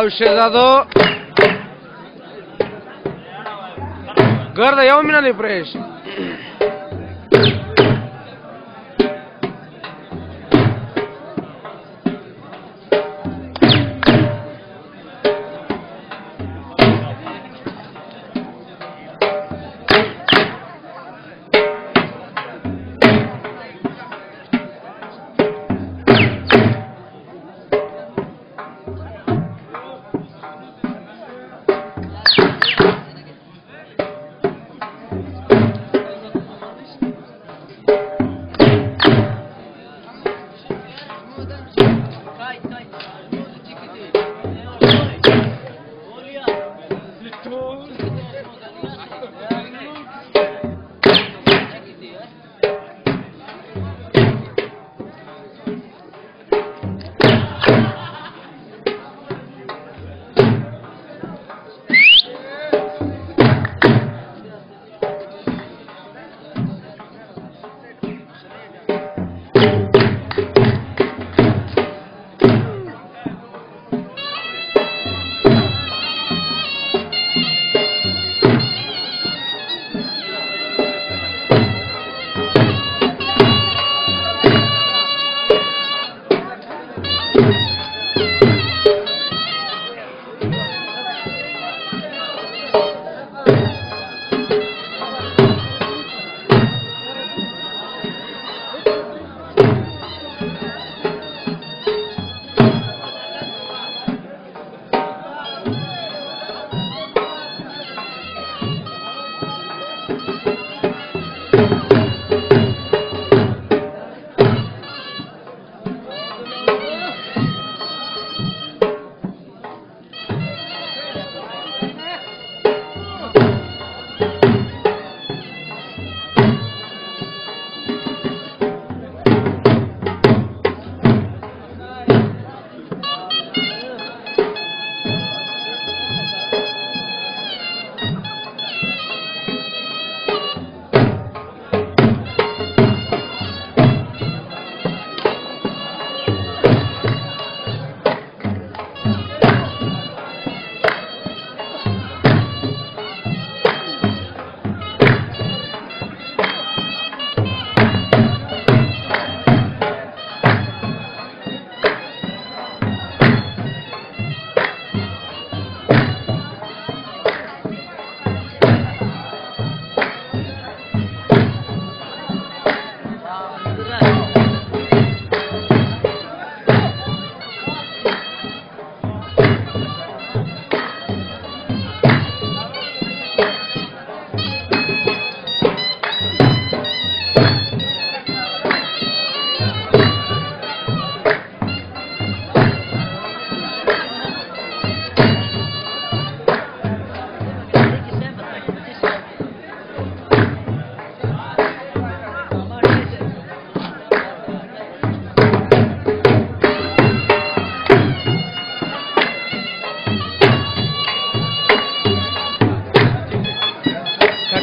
Avşedado ګرد یو مینه دی پرېش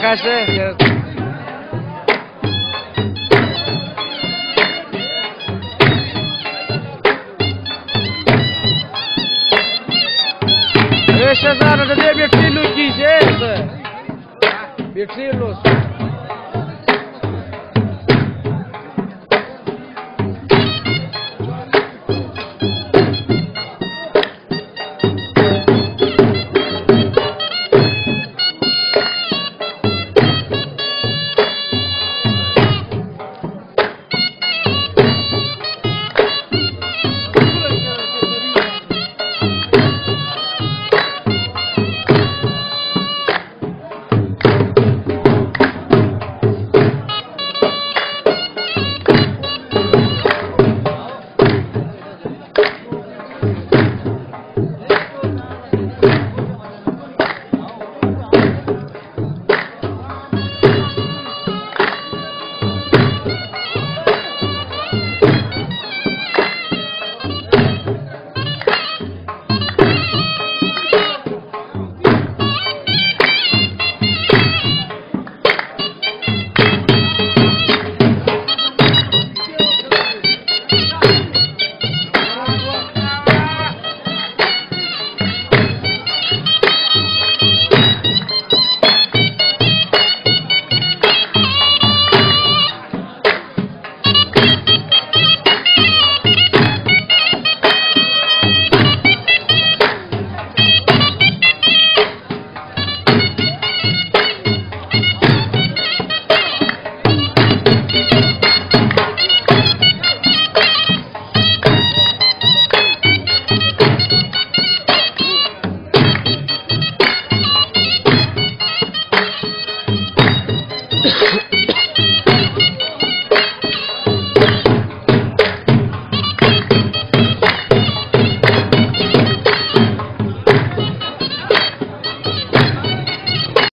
casa. Essa zara da minha filha que Bezerra. Betrilos.